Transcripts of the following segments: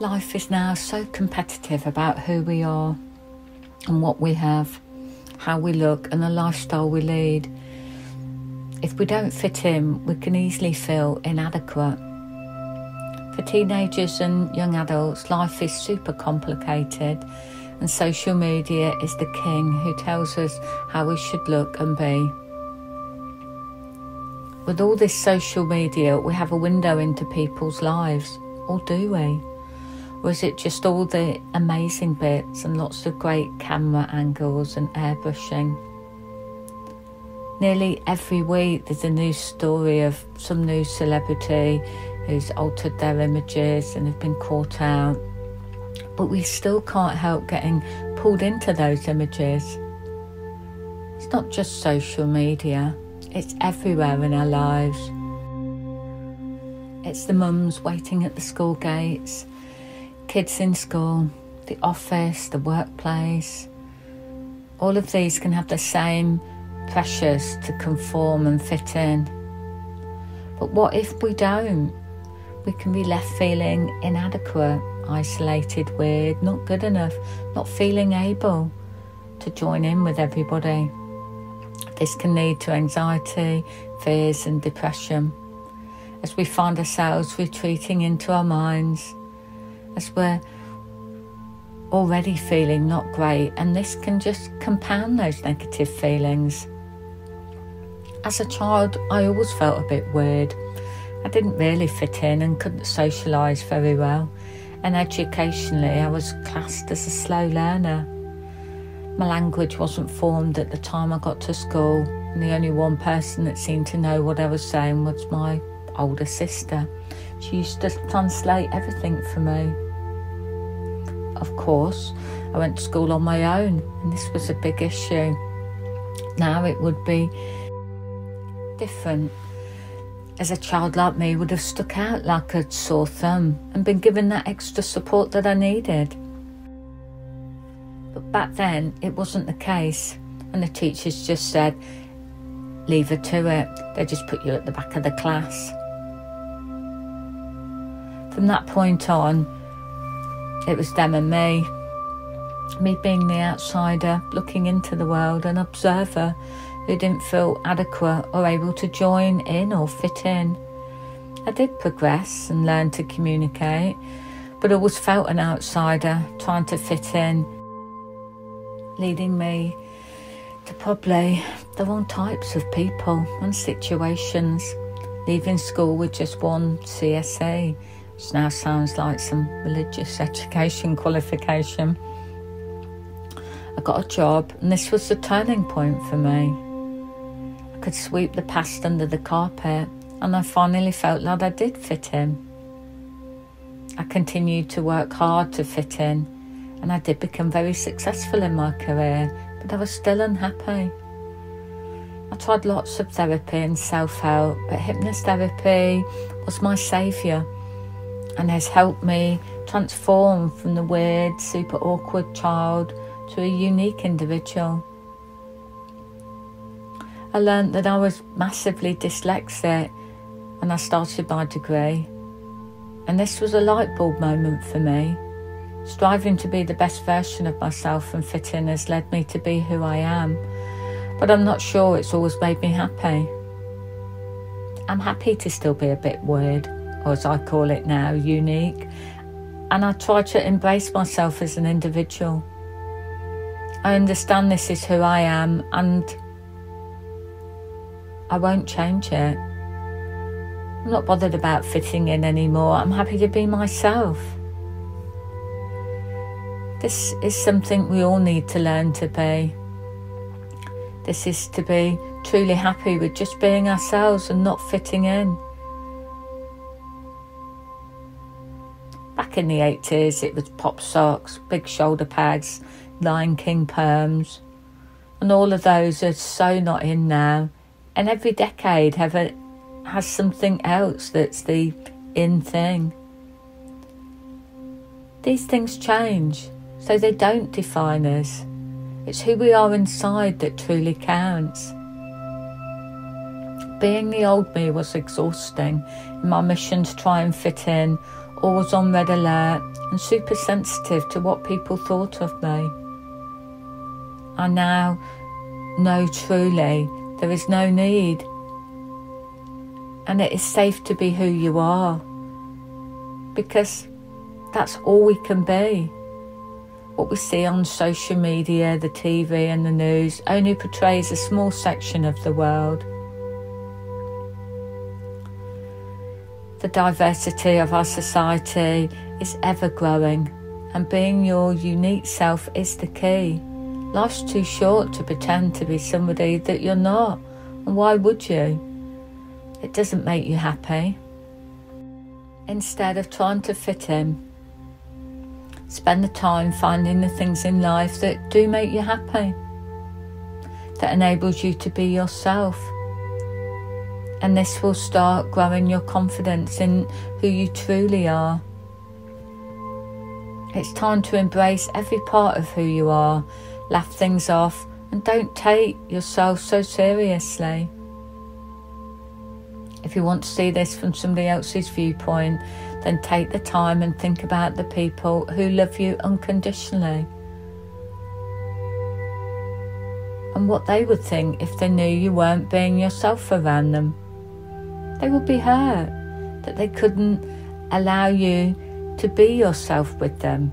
Life is now so competitive about who we are and what we have, how we look, and the lifestyle we lead. If we don't fit in, we can easily feel inadequate. For teenagers and young adults, life is super complicated, and social media is the king who tells us how we should look and be. With all this social media, we have a window into people's lives, or do we? Is it just all the amazing bits and lots of great camera angles and airbrushing? Nearly every week there's a new story of some new celebrity who's altered their images and have been caught out. But we still can't help getting pulled into those images. It's not just social media, it's everywhere in our lives. It's the mums waiting at the school gates, kids in school, the office, the workplace. All of these can have the same pressures to conform and fit in. But what if we don't? We can be left feeling inadequate, isolated, weird, not good enough, not feeling able to join in with everybody. This can lead to anxiety, fears, and depression as we find ourselves retreating into our minds, as we're already feeling not great, and this can just compound those negative feelings. As a child, I always felt a bit weird. I didn't really fit in and couldn't socialise very well, and educationally, I was classed as a slow learner. My language wasn't formed at the time I got to school, and the only one person that seemed to know what I was saying was my older sister. She used to translate everything for me. Of course, I went to school on my own, and this was a big issue. Now it would be different, as a child like me would have stuck out like a sore thumb and been given that extra support that I needed. But back then, it wasn't the case, and the teachers just said, Leave her to it, they just put you at the back of the class. From that point on, it was them and me. Me being the outsider, looking into the world, an observer who didn't feel adequate or able to join in or fit in. I did progress and learn to communicate, but I always felt an outsider trying to fit in, leading me to probably the wrong types of people and situations. Leaving school with just one CSE, which now sounds like some religious education qualification. I got a job, and this was the turning point for me I could sweep the past under the carpet, and I finally felt like I did fit in. I continued to work hard to fit in, and I did become very successful in my career, but I was still unhappy. I tried lots of therapy and self help, but hypnotherapy was my saviour and has helped me transform from the weird, super awkward child to a unique individual. I learned that I was massively dyslexic and I started my degree. And this was a light bulb moment for me. Striving to be the best version of myself and fit in has led me to be who I am, but I'm not sure it's always made me happy. I'm happy to still be a bit weird, as I call it now, unique, and I try to embrace myself as an individual. I understand this is who I am, and I won't change it. I'm not bothered about fitting in anymore. I'm happy to be myself. This is something we all need to learn to be. This is to be truly happy with just being ourselves and not fitting in. Back in the 80s, it was pop socks, big shoulder pads, Lion King perms, and all of those are so not in now and every decade have a, has something else that's the in thing. These things change, so they don't define us. It's who we are inside that truly counts. Being the old me was exhausting in my mission to try and fit in always on red alert, and super sensitive to what people thought of me. I now know truly there is no need, and it is safe to be who you are because that's all we can be. What we see on social media, the TV, and the news only portrays a small section of the world. The diversity of our society is ever growing, and being your unique self is the key. Life's too short to pretend to be somebody that you're not, and why would you? It doesn't make you happy. Instead of trying to fit in, spend the time finding the things in life that do make you happy, that enables you to be yourself and this will start growing your confidence in who you truly are. It's time to embrace every part of who you are, laugh things off, and don't take yourself so seriously. If you want to see this from somebody else's viewpoint, then take the time and think about the people who love you unconditionally and what they would think if they knew you weren't being yourself around them. They would be hurt that they couldn't allow you to be yourself with them.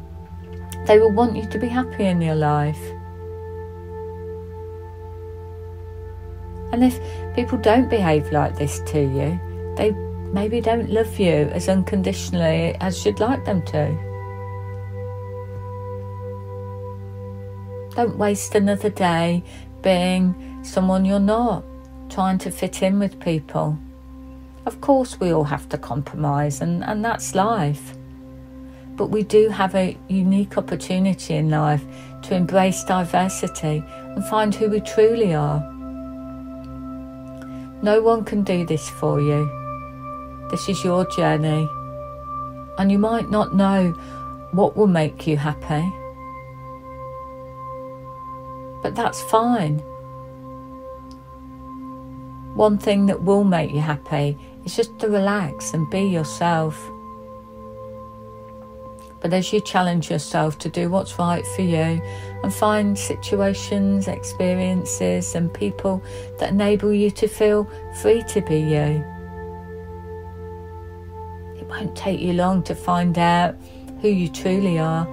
They will want you to be happy in your life. And if people don't behave like this to you, they maybe don't love you as unconditionally as you'd like them to. Don't waste another day being someone you're not, trying to fit in with people. Of course, we all have to compromise, and, and that's life. But we do have a unique opportunity in life to embrace diversity and find who we truly are. No one can do this for you. This is your journey, and you might not know what will make you happy. But that's fine. One thing that will make you happy it's just to relax and be yourself. But as you challenge yourself to do what's right for you and find situations, experiences, and people that enable you to feel free to be you, it won't take you long to find out who you truly are